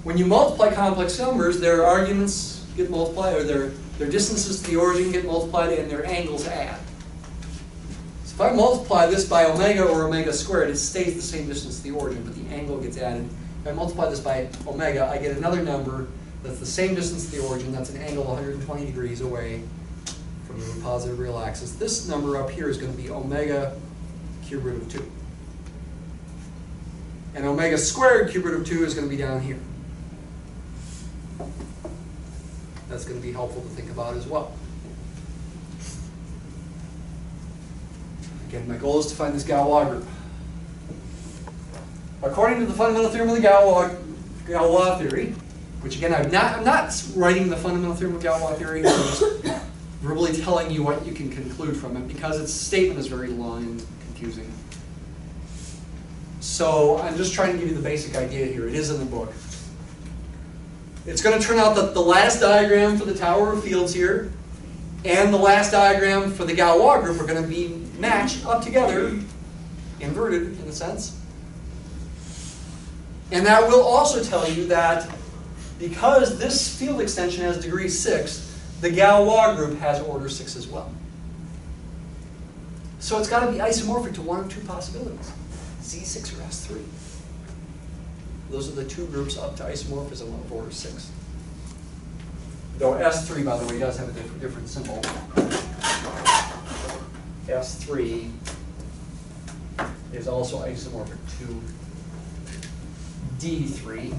When you multiply complex numbers, their arguments get multiplied, or their, their distances to the origin get multiplied, and their angles add. So if I multiply this by omega or omega squared, it stays the same distance to the origin, but the angle gets added. If I multiply this by omega, I get another number that's the same distance to the origin, that's an angle 120 degrees away the positive real axis. This number up here is going to be omega cube root of 2. And omega squared cube root of 2 is going to be down here. That's going to be helpful to think about as well. Again, my goal is to find this Galois group. According to the fundamental theorem of the Galois, Galois theory, which again, I'm not, I'm not writing the fundamental theorem of Galois theory, verbally telling you what you can conclude from it because its statement is very long and confusing. So I'm just trying to give you the basic idea here. It is in the book. It's going to turn out that the lattice diagram for the Tower of Fields here and the lattice diagram for the Galois group are going to be matched up together, inverted in a sense. And that will also tell you that because this field extension has degree 6, the Galois group has order 6 as well. So it's got to be isomorphic to one of two possibilities, Z6 or S3. Those are the two groups up to isomorphism of order 6. Though S3, by the way, does have a different, different symbol. S3 is also isomorphic to D3,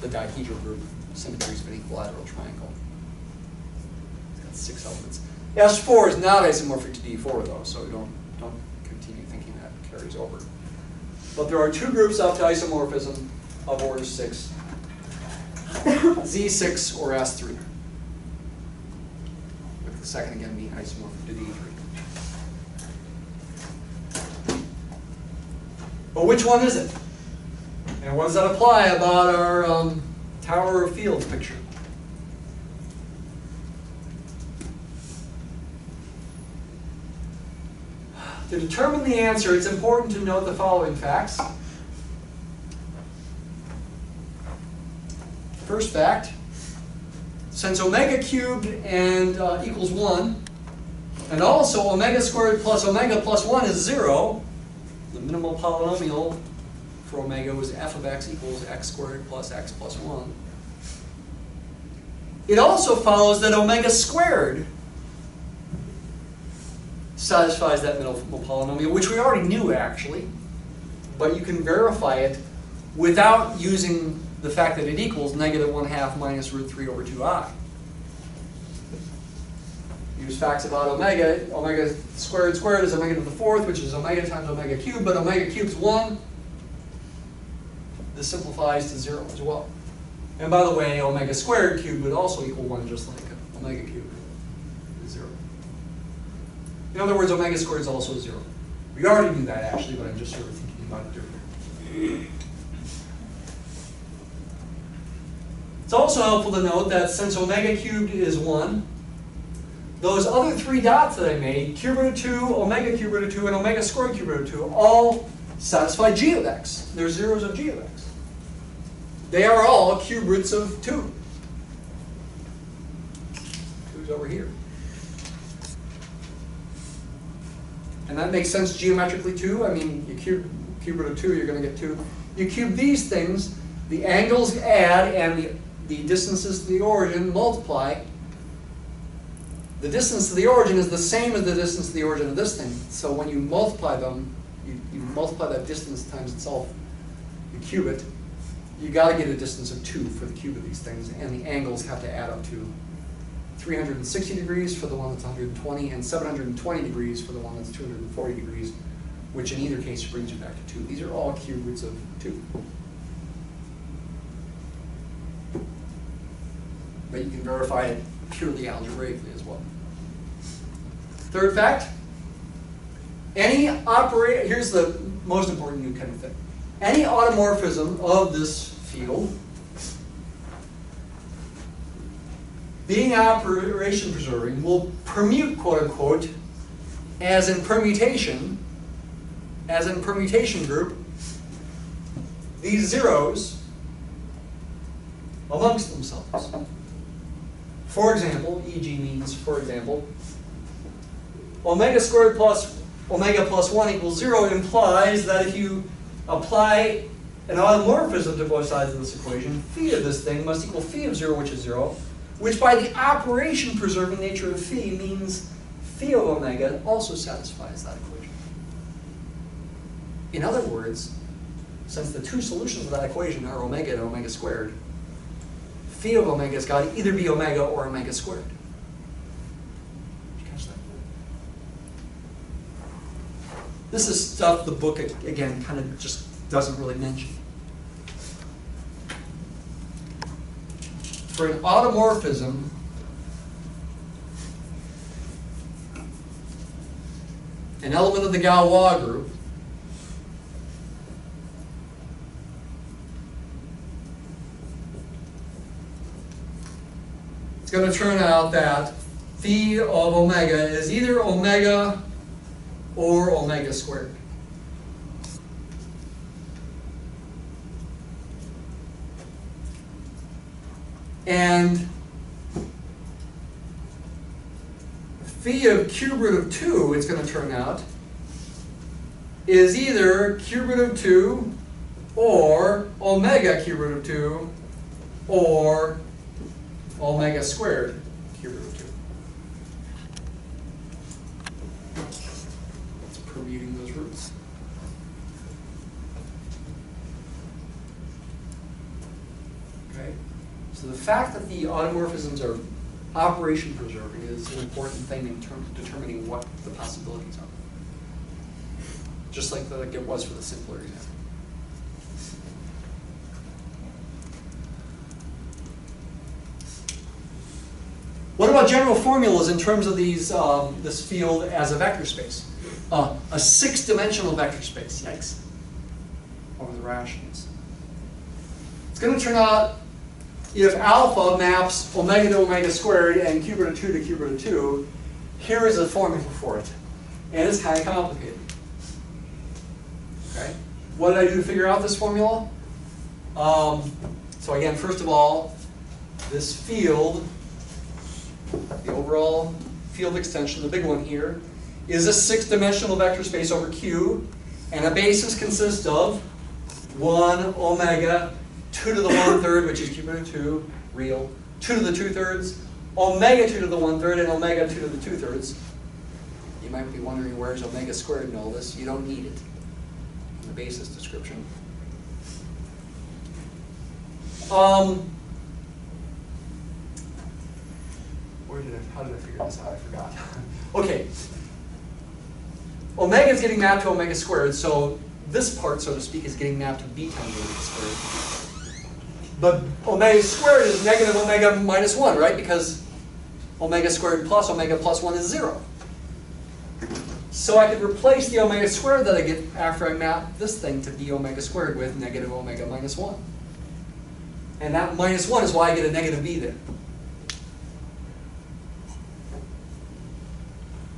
the dihedral group, symmetries of an equilateral triangle. Six elements. S4 is not isomorphic to D4 though, so don't, don't continue thinking that carries over. But there are two groups up to isomorphism of order 6, Z6 or S3. With the second again being isomorphic to D3. But which one is it? And what does that apply about our um, Tower of Fields picture? To determine the answer, it's important to note the following facts. First fact, since omega cubed and uh, equals 1, and also omega squared plus omega plus 1 is 0, the minimal polynomial for omega was f of x equals x squared plus x plus 1. It also follows that omega squared satisfies that minimal polynomial, which we already knew actually, but you can verify it without using the fact that it equals negative 1 half minus root 3 over 2i. Use facts about omega. Omega squared squared is omega to the fourth, which is omega times omega cubed, but omega cubed is 1. This simplifies to 0 as well. And by the way, omega squared cubed would also equal 1 just like omega cubed is 0. In other words, omega squared is also 0. We already knew that actually, but I'm just sort of thinking about it differently. It's also helpful to note that since omega cubed is 1, those other three dots that I made, cube root of 2, omega cube root of 2, and omega squared cube root of 2, all satisfy g of x. They're zeros of g of x. They are all cube roots of 2. 2's over here. And that makes sense geometrically too. I mean, you cube, cube root of 2, you're going to get 2. You cube these things, the angles add and the, the distances to the origin multiply. The distance to the origin is the same as the distance to the origin of this thing. So when you multiply them, you, you multiply that distance times itself, you cube it, you got to get a distance of 2 for the cube of these things, and the angles have to add up to 360 degrees for the one that's 120, and 720 degrees for the one that's 240 degrees, which in either case brings you back to 2. These are all cube roots of 2. But you can verify it purely algebraically as well. Third fact, any operator, here's the most important new kind of thing. Any automorphism of this field being operation preserving will permute, quote unquote, as in permutation, as in permutation group, these zeros amongst themselves. For example, e.g. means, for example, omega squared plus omega plus 1 equals 0 implies that if you apply an automorphism to both sides of this equation, phi of this thing must equal phi of 0, which is 0, which by the operation preserving nature of phi means phi of omega also satisfies that equation. In other words, since the two solutions of that equation are omega and omega squared, phi of omega has got to either be omega or omega squared. This is stuff the book, again, kind of just doesn't really mention. For an automorphism, an element of the Galois group, it's going to turn out that phi of omega is either omega or omega squared. And phi of cube root of 2, it's going to turn out, is either cube root of 2 or omega cube root of 2 or omega squared cube root of 2. It's permuting those roots. Okay? So the fact that the automorphisms are operation preserving is an important thing in terms of determining what the possibilities are. Just like, the, like it was for the simpler example. What about general formulas in terms of these um, this field as a vector space? Uh, a six-dimensional vector space, yikes, over the rationals. It's going to turn out if alpha maps omega to omega squared and cube root of 2 to cube root of 2, here is a formula for it. And it's kind of complicated. Okay? What did I do to figure out this formula? Um, so again, first of all, this field, the overall field extension, the big one here, is a six-dimensional vector space over Q, and a basis consists of 1 omega 2 to the 1 third, which is of 2, real, 2 to the 2 thirds, omega 2 to the 1 third, and omega 2 to the 2 thirds. You might be wondering where's omega squared in all this. You don't need it in the basis description. Um, where did I, how did I figure this out? I forgot. okay. Omega is getting mapped to omega squared, so this part, so to speak, is getting mapped to b times omega squared. But omega squared is negative omega minus 1, right? Because omega squared plus omega plus 1 is 0. So I could replace the omega squared that I get after I map this thing to b omega squared with negative omega minus 1. And that minus 1 is why I get a negative b there.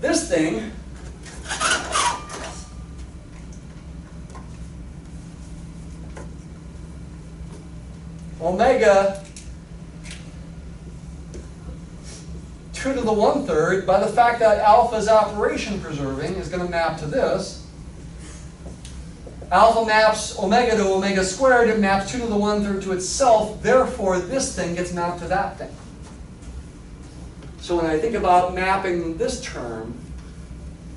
This thing omega 2 to the 1 third, by the fact that alpha is operation preserving, is going to map to this. Alpha maps omega to omega squared, it maps 2 to the 1 third to itself, therefore this thing gets mapped to that thing. So when I think about mapping this term,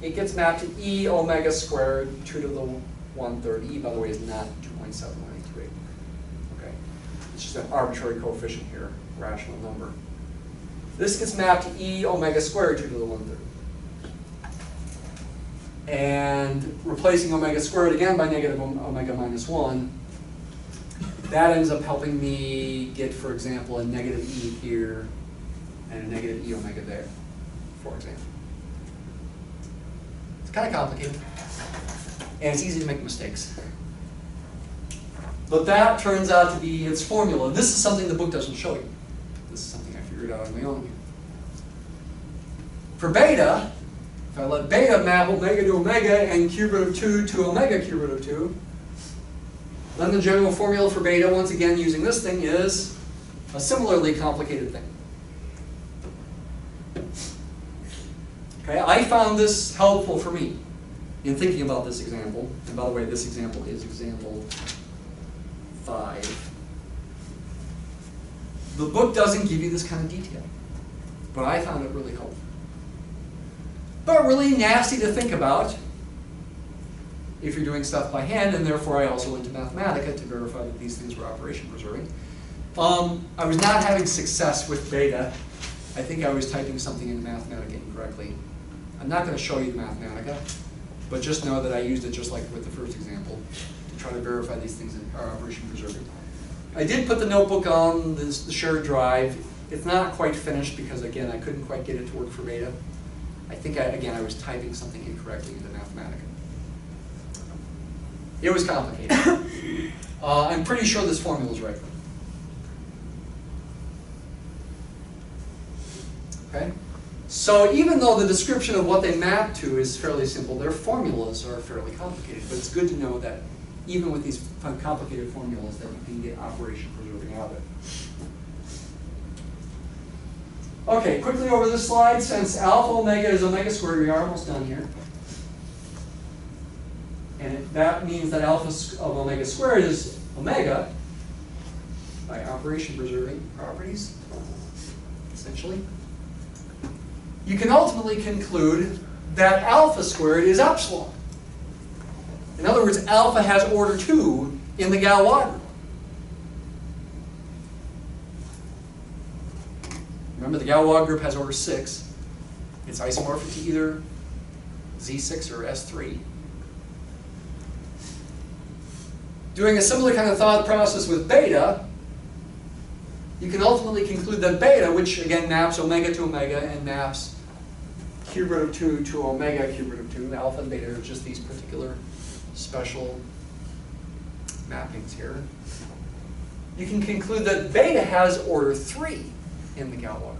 it gets mapped to e omega squared 2 to the 1 third. E, by the way, is not 2.7. Just an arbitrary coefficient here, rational number. This gets mapped to e omega squared 2 to the 1 third. And replacing omega squared again by negative omega minus 1, that ends up helping me get, for example, a negative e here and a negative e omega there, for example. It's kind of complicated. And it's easy to make mistakes. But that turns out to be its formula. This is something the book doesn't show you. This is something I figured out on my own. For beta, if I let beta map omega to omega and cube root of 2 to omega cube root of 2, then the general formula for beta, once again using this thing, is a similarly complicated thing. Okay, I found this helpful for me. in thinking about this example, and by the way, this example is example five, the book doesn't give you this kind of detail, but I found it really helpful. But really nasty to think about if you're doing stuff by hand, and therefore I also went to Mathematica to verify that these things were operation preserving. Um, I was not having success with beta. I think I was typing something in Mathematica incorrectly. I'm not going to show you the Mathematica, but just know that I used it just like with the first example to try to verify these things are operation preserving. I did put the notebook on this, the shared drive. It's not quite finished because, again, I couldn't quite get it to work for beta. I think, I, again, I was typing something incorrectly into Mathematica. It was complicated. uh, I'm pretty sure this formula is right. Okay? So even though the description of what they map to is fairly simple, their formulas are fairly complicated. But it's good to know that even with these complicated formulas that you can get operation preserving out of it. Okay, quickly over this slide, since alpha omega is omega squared, we are almost done here. And it, that means that alpha of omega squared is omega by operation preserving properties, essentially. You can ultimately conclude that alpha squared is epsilon. In other words, alpha has order 2 in the Galois group. Remember, the Galois group has order 6. It's isomorphic to either Z6 or S3. Doing a similar kind of thought process with beta, you can ultimately conclude that beta, which again maps omega to omega and maps cube root of 2 to omega cube root of 2, alpha and beta are just these particular special mappings here. You can conclude that beta has order 3 in the Galois group.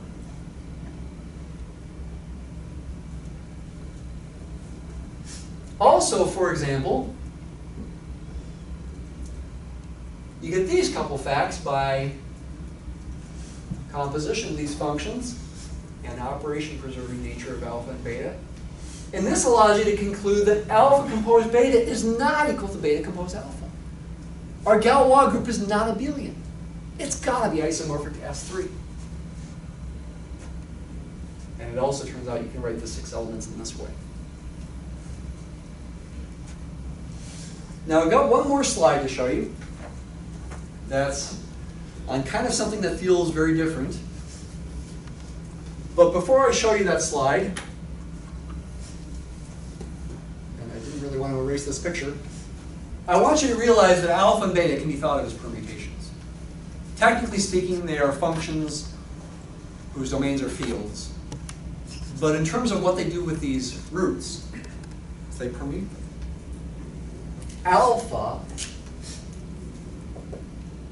Also, for example, you get these couple facts by composition of these functions and operation preserving nature of alpha and beta. And this allows you to conclude that alpha composed beta is not equal to beta composed alpha. Our Galois group is not abelian. It's got to be isomorphic to S3. And it also turns out you can write the six elements in this way. Now I've got one more slide to show you. That's on kind of something that feels very different. But before I show you that slide, and I didn't really want to erase this picture, I want you to realize that alpha and beta can be thought of as permutations. Technically speaking, they are functions whose domains are fields. But in terms of what they do with these roots, they permute them. Alpha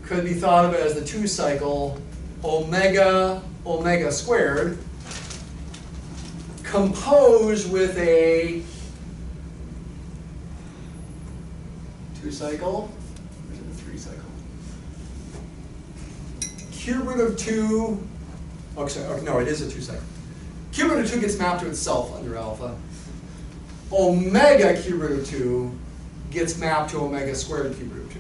could be thought of as the two cycle omega omega squared composed with a cycle, or is it a three cycle? Cube root of two, oh, sorry, okay, no, it is a two cycle. Cube root of two gets mapped to itself under alpha. Omega cube root of two gets mapped to omega squared cube root of two.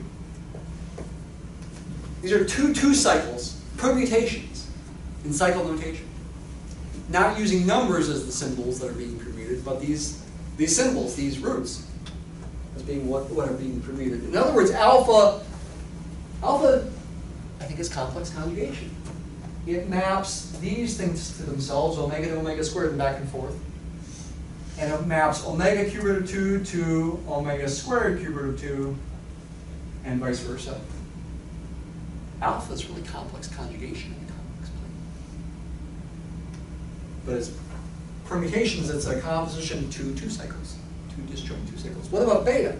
These are two two cycles, permutations in cycle notation. Not using numbers as the symbols that are being permuted, but these, these symbols, these roots, as being what, what are being permuted. In other words, alpha, alpha, I think is complex conjugation. It maps these things to themselves, omega to omega squared and back and forth. And it maps omega cube root of 2 to omega squared cube root of 2 and vice versa. Alpha is really complex conjugation in the complex plane. But as permutations, it's a composition to two cycles, disjoint two cycles. What about beta?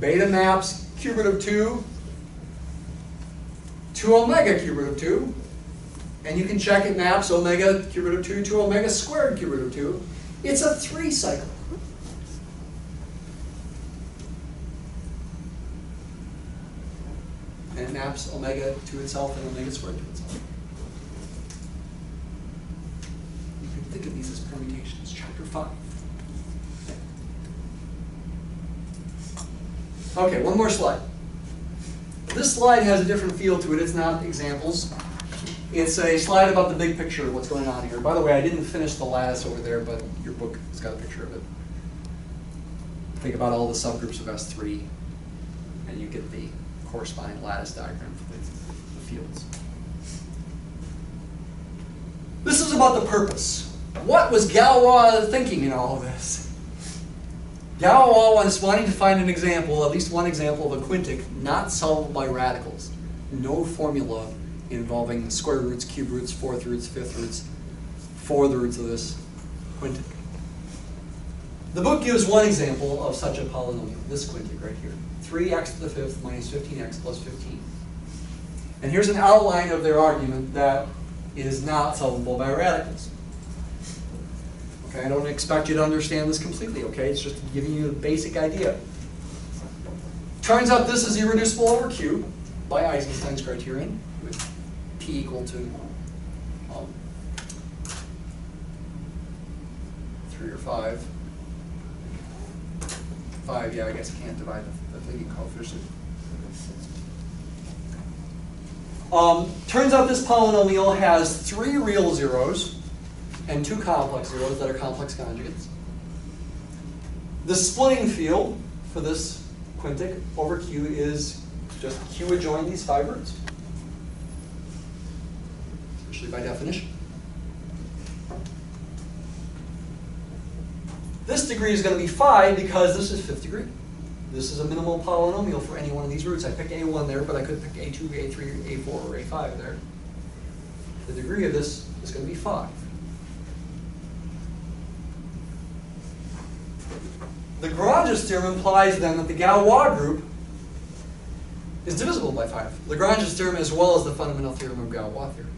Beta maps cube root of 2 to omega cube root of 2. And you can check it maps omega cube root of 2 to omega squared cube root of 2. It's a three cycle. and it maps omega to itself and omega squared to itself. You can think of these as permutations. Chapter 5. Okay, one more slide. This slide has a different feel to it. It's not examples. It's a slide about the big picture of what's going on here. By the way, I didn't finish the lattice over there, but your book has got a picture of it. Think about all the subgroups of S3, and you get the corresponding lattice diagram for the, the fields. This is about the purpose. What was Galois thinking in all of this? Galois was wanting to find an example, at least one example of a quintic not solvable by radicals. No formula involving square roots, cube roots, fourth roots, fifth roots, for the roots of this quintic. The book gives one example of such a polynomial, this quintic right here. 3x to the fifth minus 15x plus 15. And here's an outline of their argument that is not solvable by radicals. Okay, I don't expect you to understand this completely, okay? It's just giving you a basic idea. Turns out this is irreducible over Q by Eisenstein's criterion with P equal to um, 3 or 5. 5, yeah, I guess I can't divide the, the leading coefficient. Um, turns out this polynomial has three real zeros and two complex zeros that are complex conjugates. The splitting field for this quintic over Q is just Q adjoin these five roots, especially by definition. This degree is going to be 5 because this is fifth degree. This is a minimal polynomial for any one of these roots. I picked A1 there, but I could pick A2, A3, A4, or A5 there. The degree of this is going to be 5. The Lagrange's theorem implies then that the Galois group is divisible by 5. Lagrange's theorem as well as the fundamental theorem of Galois theory.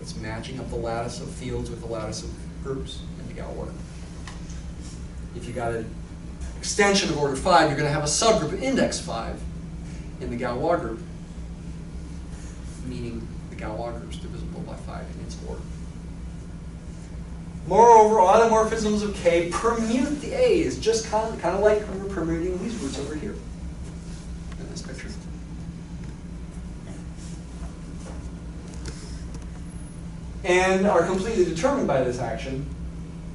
It's matching up the lattice of fields with the lattice of groups in the Galois group. If you got an extension of order 5, you're going to have a subgroup of index 5 in the Galois group, meaning the Galois group is divisible by 5 in its order. Moreover, automorphisms of K permute the A's, just kind of, kind of like we were permuting these roots over here in this picture. And are completely determined by this action.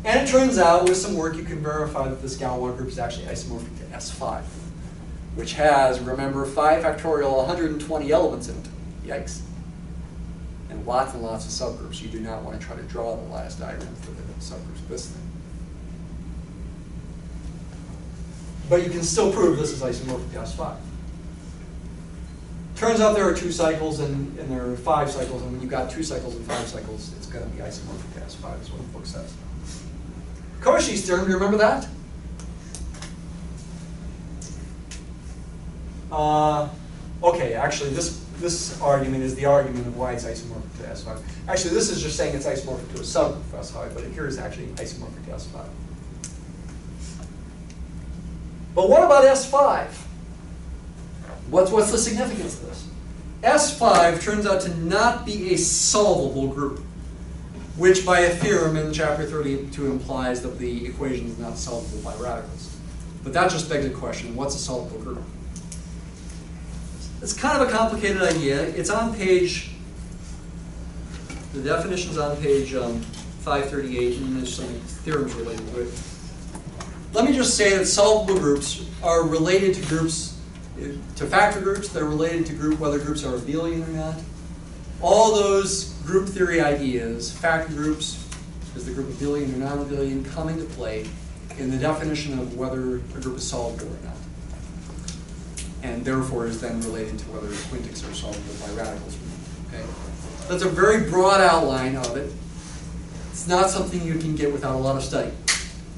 And it turns out, with some work, you can verify that this Galois group is actually isomorphic to S5, which has, remember, 5 factorial 120 elements in it. Yikes and lots and lots of subgroups. You do not want to try to draw the lattice diagram for the subgroups of this thing. But you can still prove this is isomorphic to S5. Turns out there are two cycles and, and there are five cycles, and when you've got two cycles and five cycles, it's going to be isomorphic to S5 is what the book says. Cauchy's theorem, do you remember that? Uh, okay, actually, this this argument is the argument of why it's isomorphic to S5. Actually, this is just saying it's isomorphic to a subgroup of S5, but it here is actually isomorphic to S5. But what about S5? What's, what's the significance of this? S5 turns out to not be a solvable group, which by a theorem in chapter 32 implies that the equation is not solvable by radicals. But that just begs the question, what's a solvable group? It's kind of a complicated idea. It's on page, the definition's on page um, 538, and there's some theorems related to it. Let me just say that solvable groups are related to groups, to factor groups, they're related to group, whether groups are abelian or not. All those group theory ideas, factor groups, is the group abelian or non-abelian, come into play in the definition of whether a group is solvable or not and therefore is then related to whether quintics are solvable by radicals. Okay? That's a very broad outline of it. It's not something you can get without a lot of study.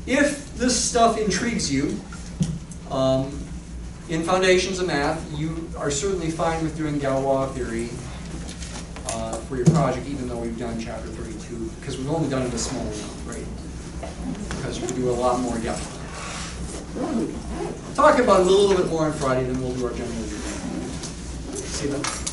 If this stuff intrigues you, um, in Foundations of Math, you are certainly fine with doing Galois theory uh, for your project, even though we've done chapter 32, because we've only done it a small amount, right? Because you we do a lot more depth. Talk about it a little bit more on Friday, then we'll do our general review. See you then.